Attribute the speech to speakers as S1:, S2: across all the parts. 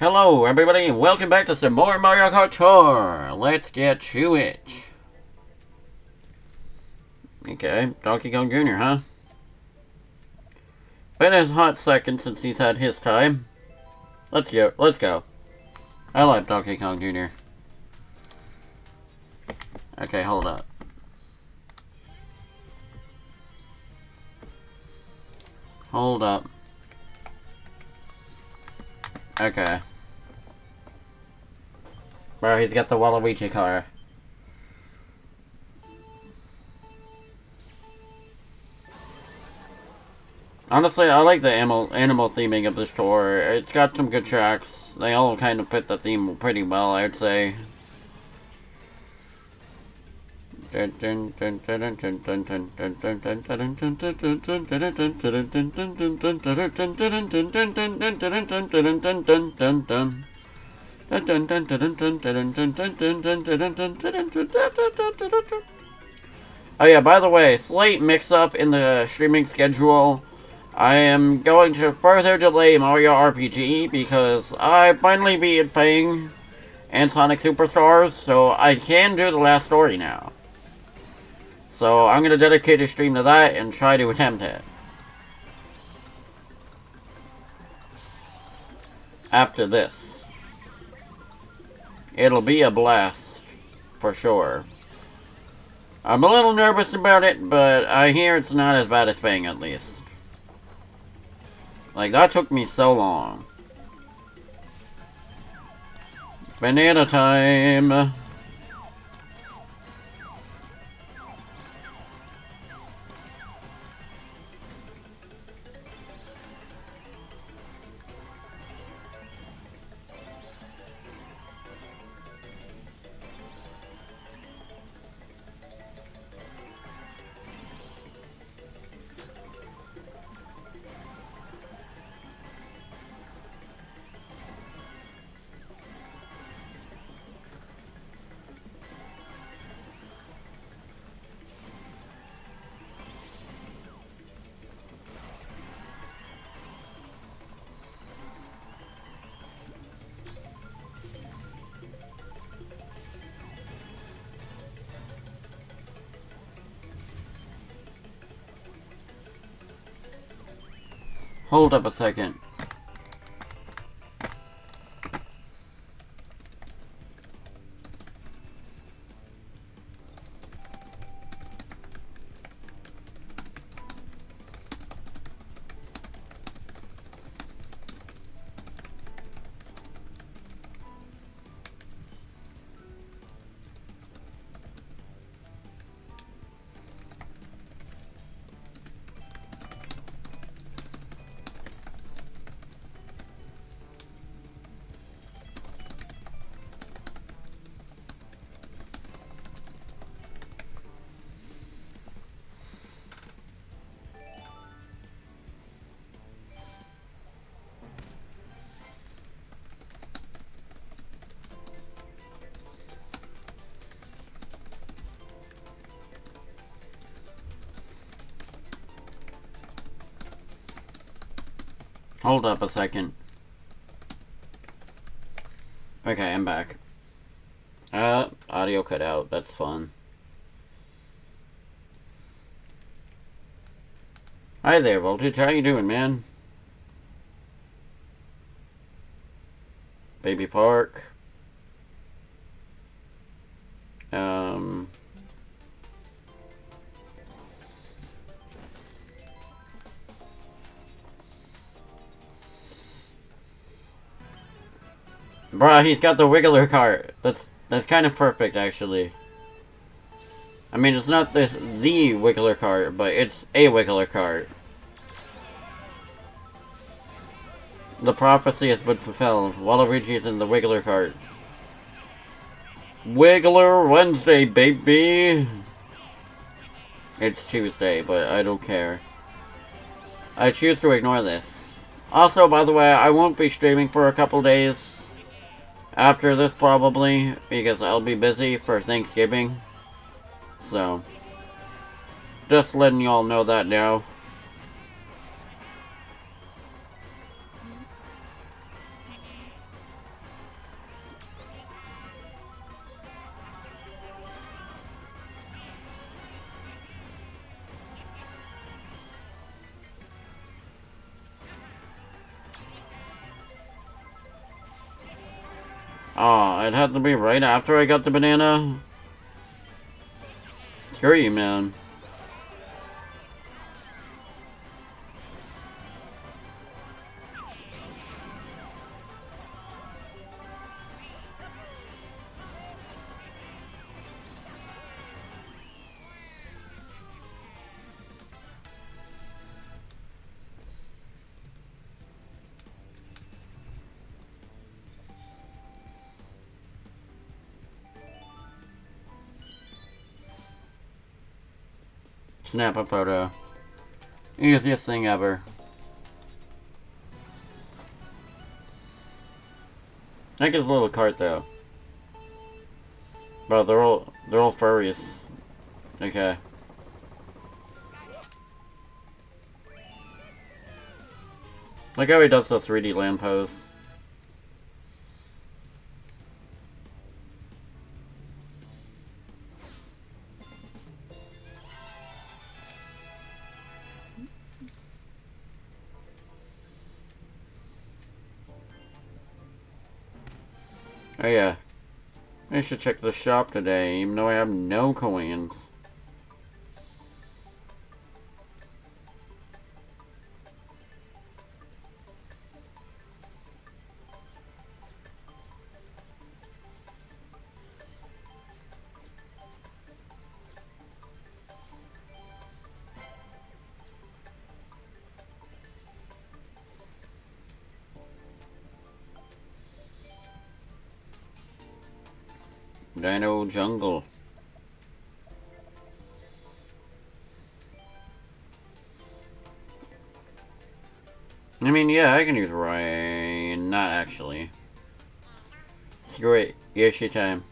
S1: Hello, everybody, welcome back to some more Mario Kart Tour. Let's get to it. Okay, Donkey Kong Jr., huh? Been a hot second since he's had his time. Let's go, let's go. I like Donkey Kong Jr. Okay, hold up. Hold up. Okay. Bro, he's got the Waluigi car. Honestly, I like the animal animal theming of this tour. It's got some good tracks. They all kind of fit the theme pretty well, I'd say. Oh yeah, by the way, slight mix-up in the streaming schedule. I am going to further delay Mario RPG because I finally beat playing and Sonic Superstars, so I can do the last story now. So I'm going to dedicate a stream to that and try to attempt it. After this. It'll be a blast, for sure. I'm a little nervous about it, but I hear it's not as bad as Fang, at least. Like, that took me so long. Banana time! Hold up a second. Hold up a second. Okay, I'm back. Uh, audio cut out. That's fun. Hi there, Voltage. How you doing, man? Baby Park. Bruh, he's got the Wiggler cart. That's that's kind of perfect, actually. I mean, it's not this the Wiggler cart, but it's a Wiggler cart. The prophecy has been fulfilled. Waluigi is in the Wiggler cart. Wiggler Wednesday, baby! It's Tuesday, but I don't care. I choose to ignore this. Also, by the way, I won't be streaming for a couple days after this probably because I'll be busy for Thanksgiving. So, just letting y'all know that now. Oh, it had to be right after I got the banana? Screw you, man. Snap a photo. Easiest thing ever. Like his little cart though. Bro, they're all they're all furries. Okay. Like how he does the 3D land pose. Should check the shop today, even though I have no coins. Dino Jungle. I mean, yeah, I can use Rai. Not actually. Screw it. Yoshi time.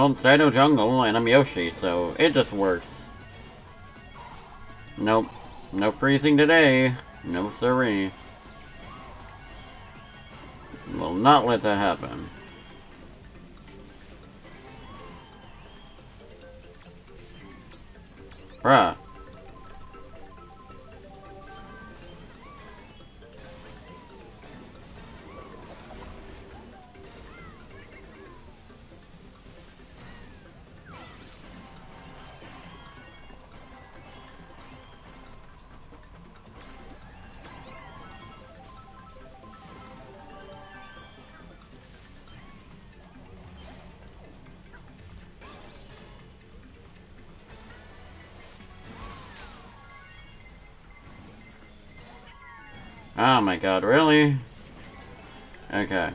S1: Well, Dino Jungle, and I'm Yoshi, so it just works. Nope. No freezing today. No siree. Will not let that happen. Oh my god, really? Okay.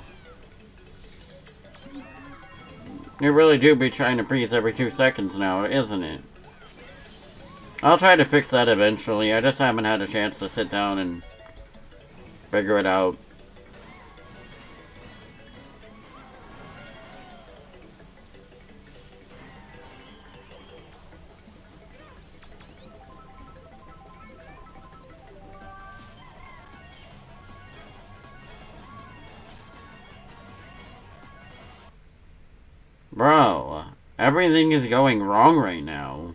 S1: You really do be trying to freeze every two seconds now, isn't it? I'll try to fix that eventually. I just haven't had a chance to sit down and figure it out. Everything is going wrong right now.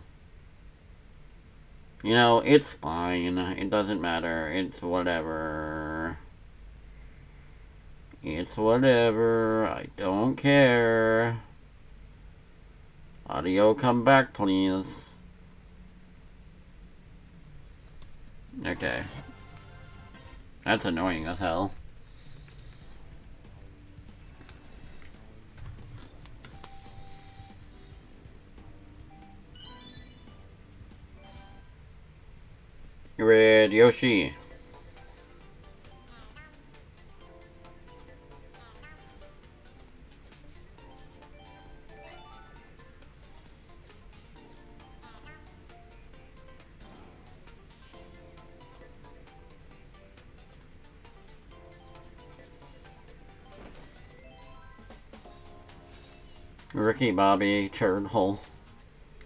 S1: You know, it's fine. It doesn't matter. It's whatever. It's whatever. I don't care. Audio, come back, please. Okay. That's annoying as hell. Red Yoshi. Ricky Bobby, Turd Hole,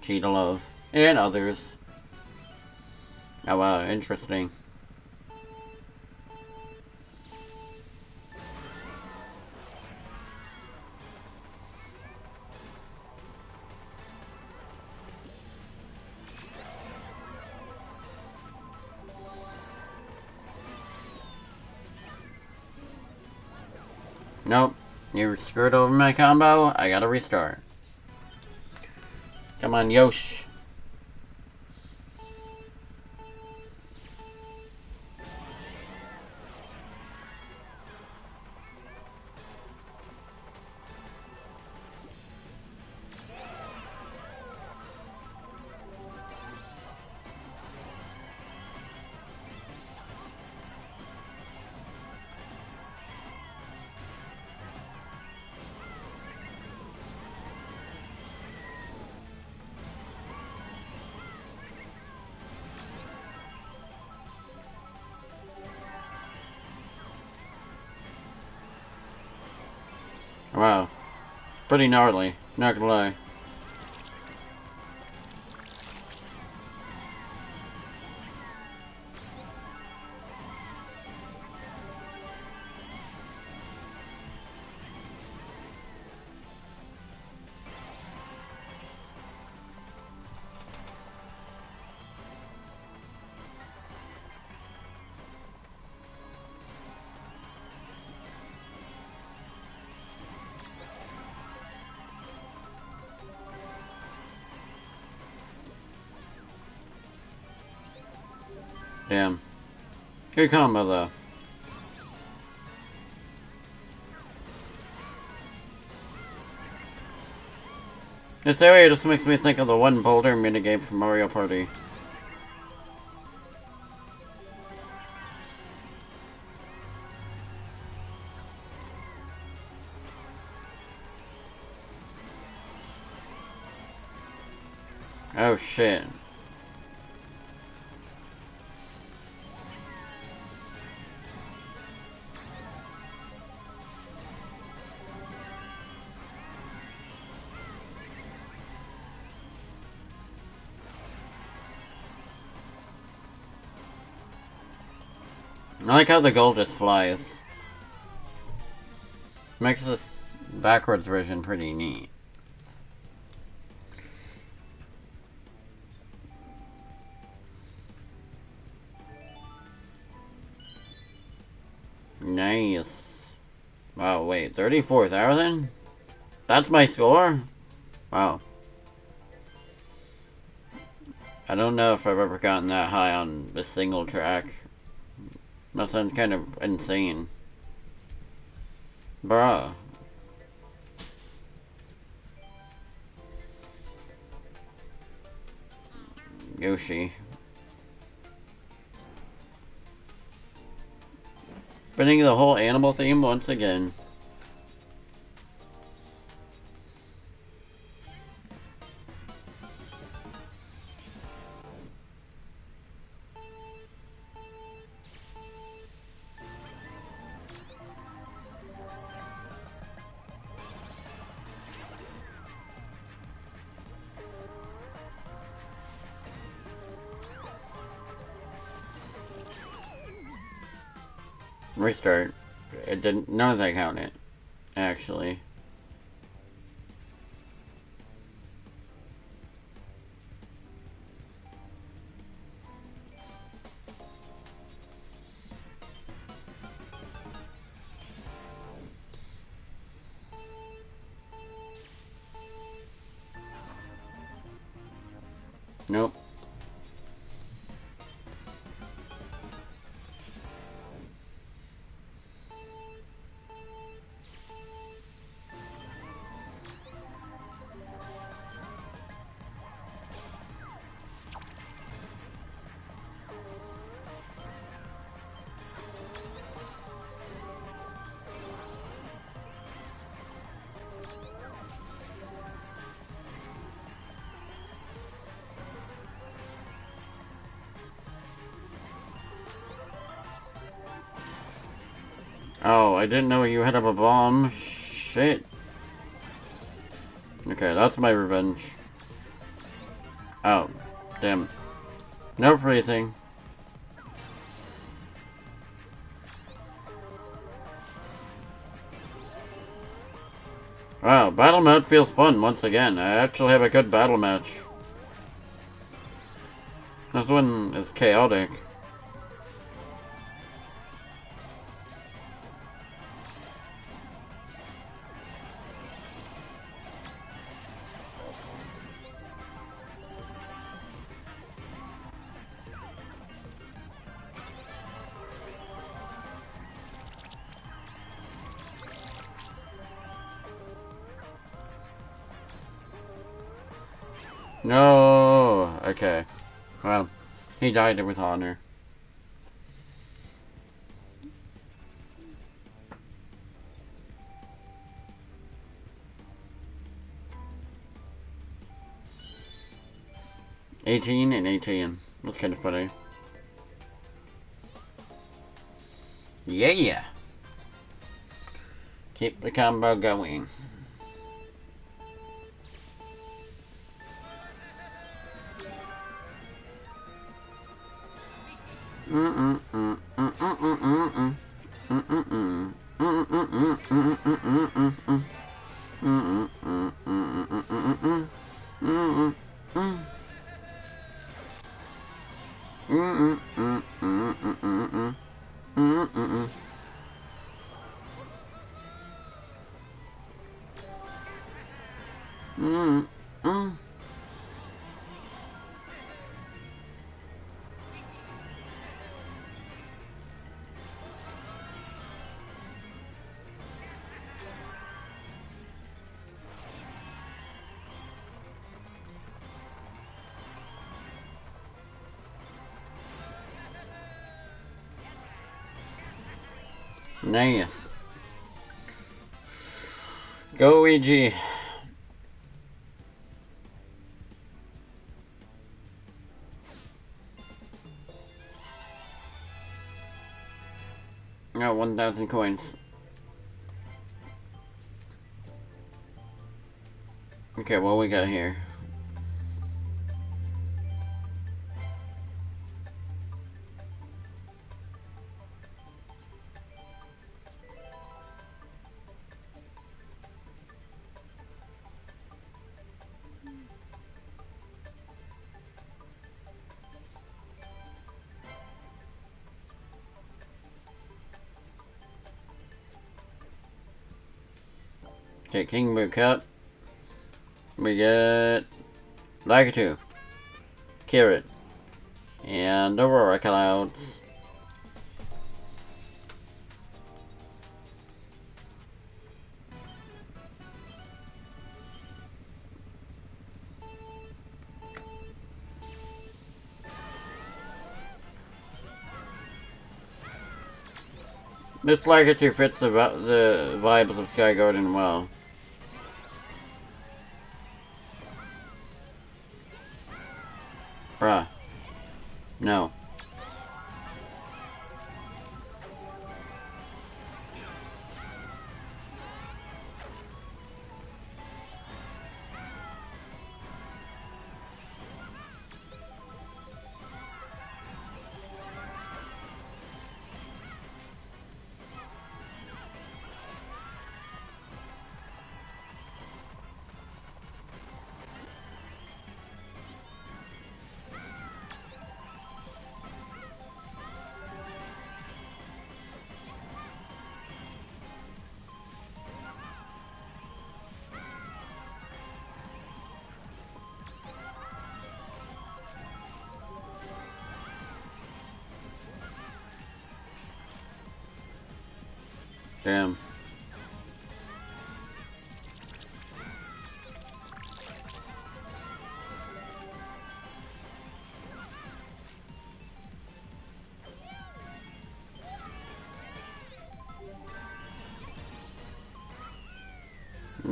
S1: Cheetah Love, and others. Oh wow, interesting. Nope. You screwed over my combo. I gotta restart. Come on, Yosh. Wow. Pretty gnarly, not gonna lie. Damn. Good combo, though. This area just makes me think of the one boulder minigame from Mario Party. Oh shit. I like how the gold just flies. Makes this backwards version pretty neat. Nice. Wow, wait, 34,000? That's my score? Wow. I don't know if I've ever gotten that high on a single track. That sounds kind of insane. Bruh. Yoshi. Bringing the whole animal theme once again. Restart. It didn't. None of that counted. Actually. Nope. Oh, I didn't know you had up a bomb. Shit. Okay, that's my revenge. Oh, damn. No freezing. Wow, battle mode feels fun once again. I actually have a good battle match. This one is chaotic. Died with honor. Eighteen and eighteen. That's kind of funny. Yeah, yeah. Keep the combo going. Mm-mm-mm. Nice. Go EG. Got 1,000 coins. Okay, what we got here? Okay, King Boo Cup. We get Lakitu, Carrot, and Aurora Clouds. This Lakitu fits the, the vibes of Sky Garden well. Bruh. No.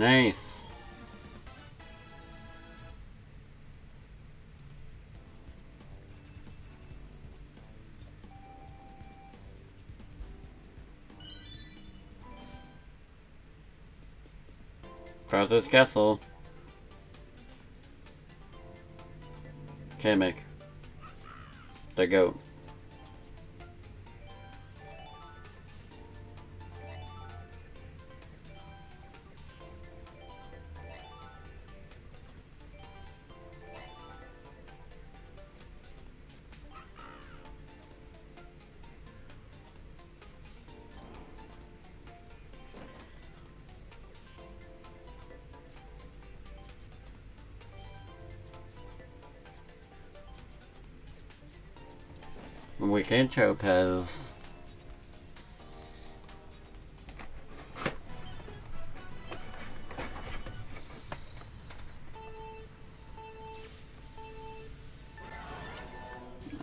S1: Nice. Krauser's castle. Kamek. The goat. Weekend Topaz.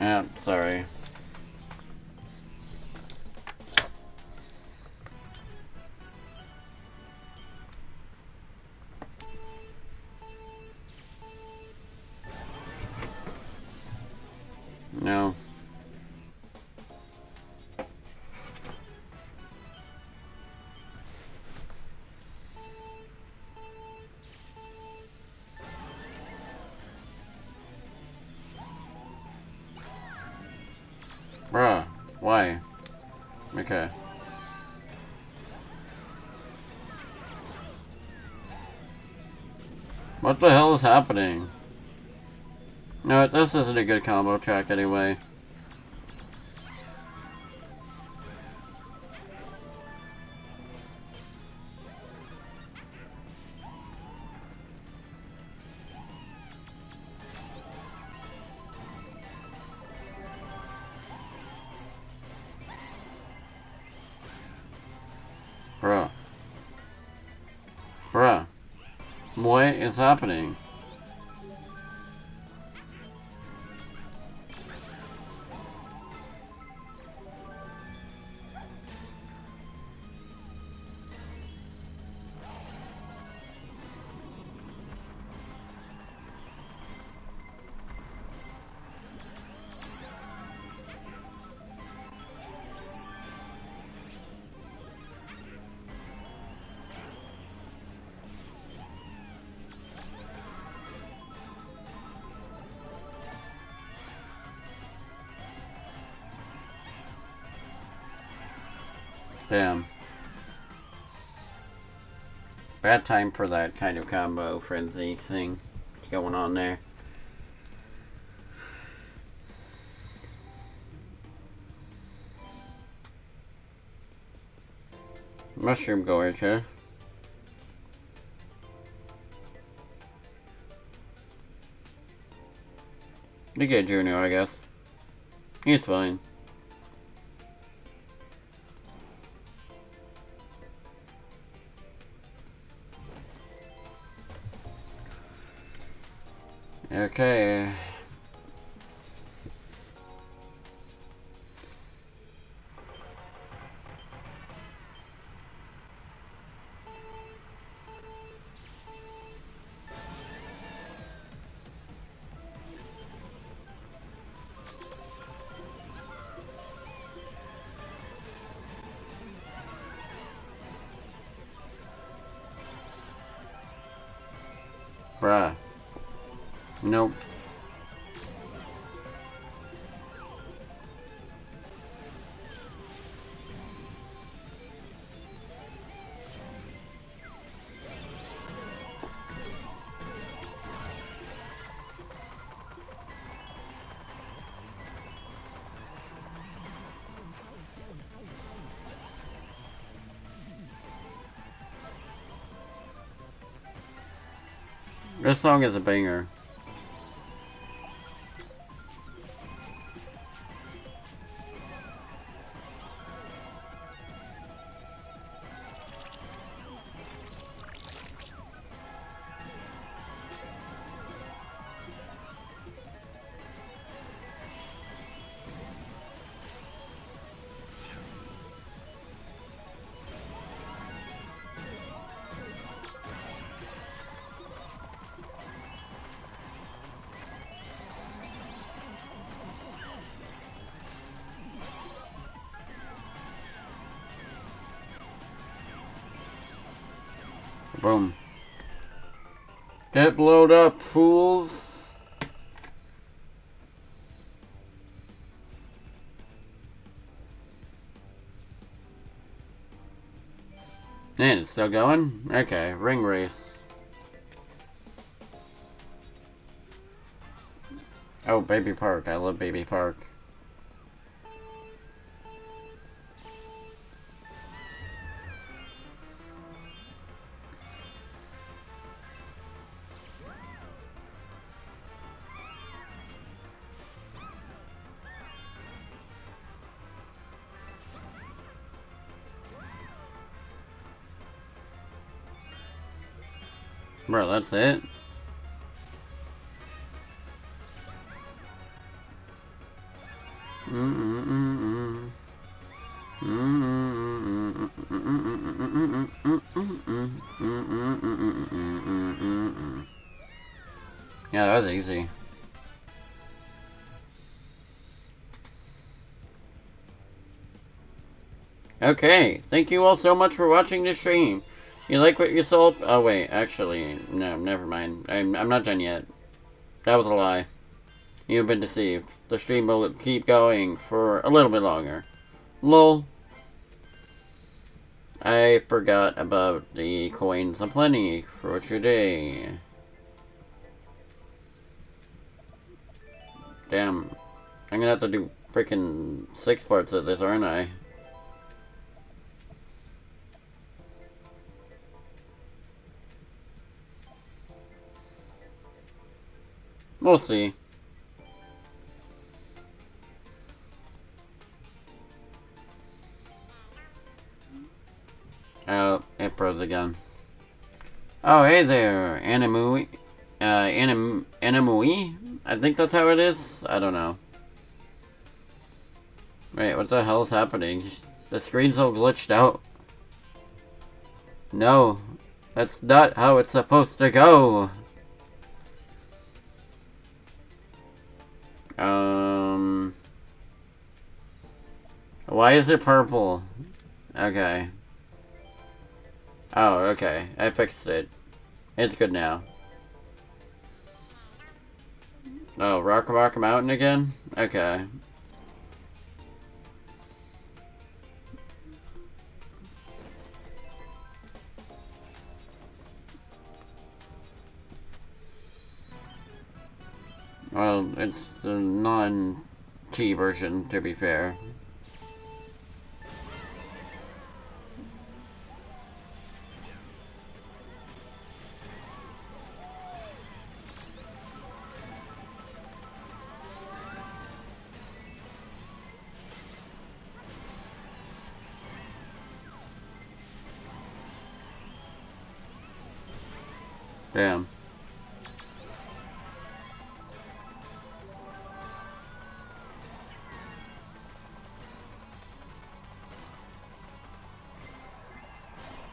S1: Ah, sorry. What the hell is happening? No, this isn't a good combo track anyway. What is happening? Bad time for that kind of combo frenzy thing going on there. Mushroom Gorge, huh? You get Junior, I guess. He's fine. Okay. Bruh. This song is a banger. Blow it up, fools. And it's still going? Okay, ring race. Oh, Baby Park. I love Baby Park. That's it? Yeah, that was easy. Okay, thank you all so much for watching the stream. You like what you saw? Oh, wait. Actually, no. Never mind. I'm, I'm not done yet. That was a lie. You've been deceived. The stream will keep going for a little bit longer. Lol. I forgot about the coins aplenty for today. Damn. I'm gonna have to do freaking six parts of this, aren't I? We'll see. Oh, it froze again. Oh, hey there, Animui. Uh, Anim Animui? I think that's how it is? I don't know. Wait, what the hell is happening? The screen's all glitched out. No, that's not how it's supposed to go. Why is it purple? Okay. Oh, okay. I fixed it. It's good now. Oh, Rock Rock Mountain again? Okay. Well, it's the non-T version, to be fair. Damn.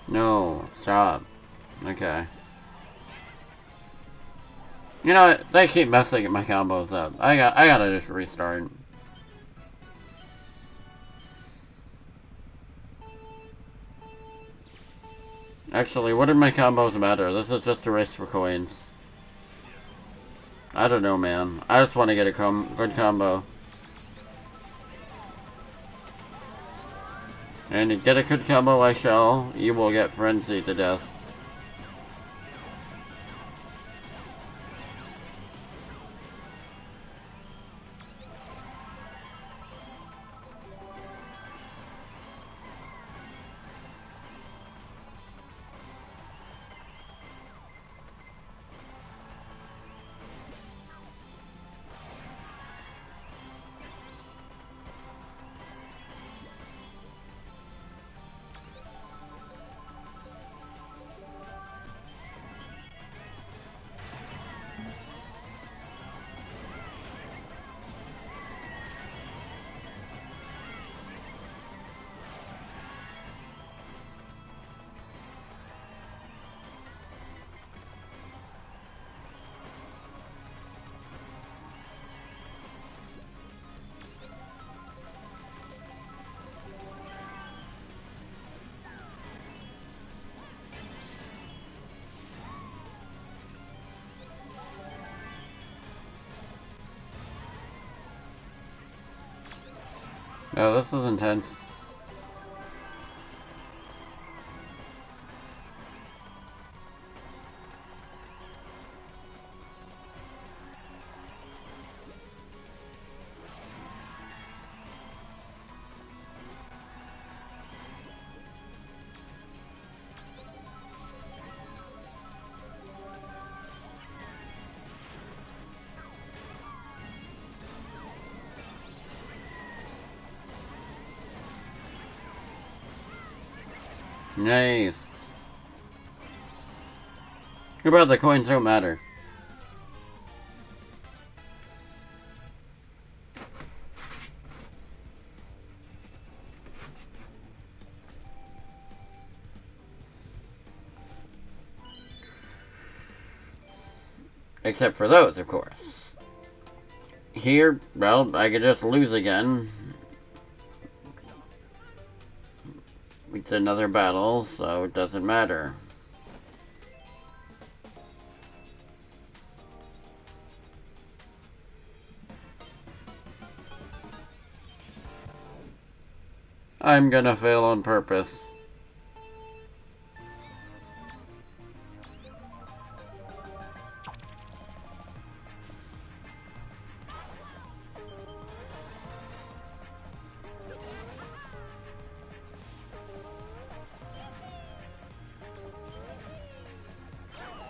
S1: No, stop. Okay. You know? They keep messing my combos up. I got I gotta just restart. Actually, what do my combos matter? This is just a race for coins. I don't know, man. I just want to get a com good combo. And to get a good combo I shall, you will get frenzied to death. Oh, this is intense. Nice. About the coins don't matter? Except for those, of course. Here, well, I could just lose again. It's another battle, so it doesn't matter. I'm gonna fail on purpose.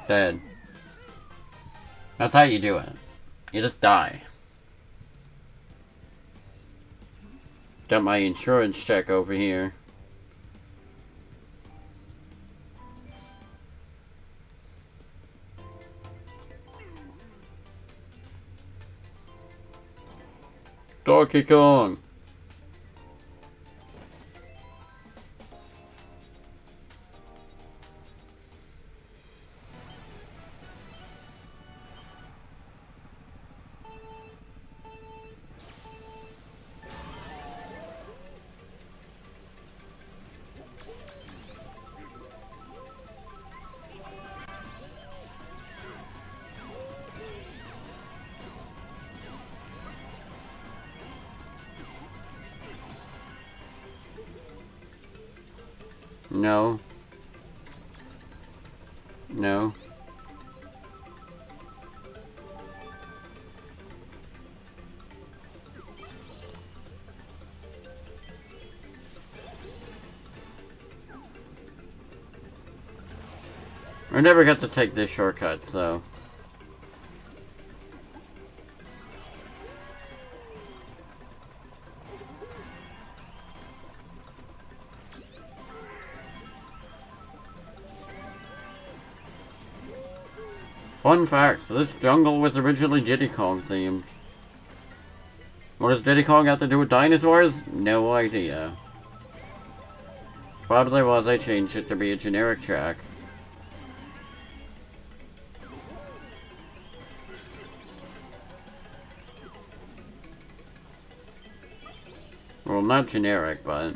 S1: Dead. That's how you do it. You just die. Got my insurance check over here. Donkey Kong. I never got to take this shortcut, so... Fun fact, this jungle was originally Diddy Kong themed. What does Diddy Kong have to do with dinosaurs? No idea. Probably was they changed it to be a generic track. Not generic, but...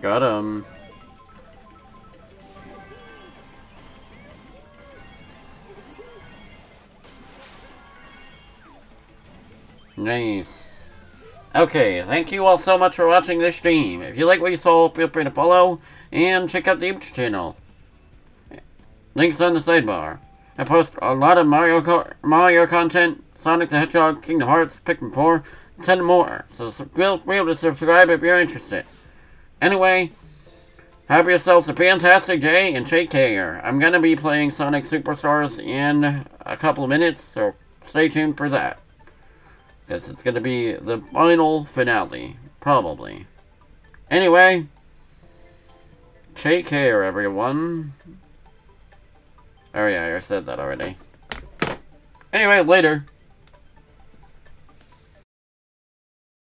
S1: Got him. Nice. Okay, thank you all so much for watching this stream. If you like what you saw, feel free to follow and check out the YouTube channel. Links on the sidebar. I post a lot of Mario co Mario content, Sonic the Hedgehog, Kingdom Hearts, Pikmin 4, and 10 more. So feel free to subscribe if you're interested. Anyway, have yourselves a fantastic day and take care. I'm going to be playing Sonic Superstars in a couple of minutes, so stay tuned for that. Because it's going to be the final finale, probably. Anyway, take care, everyone. Oh yeah, I said that already. Anyway, later.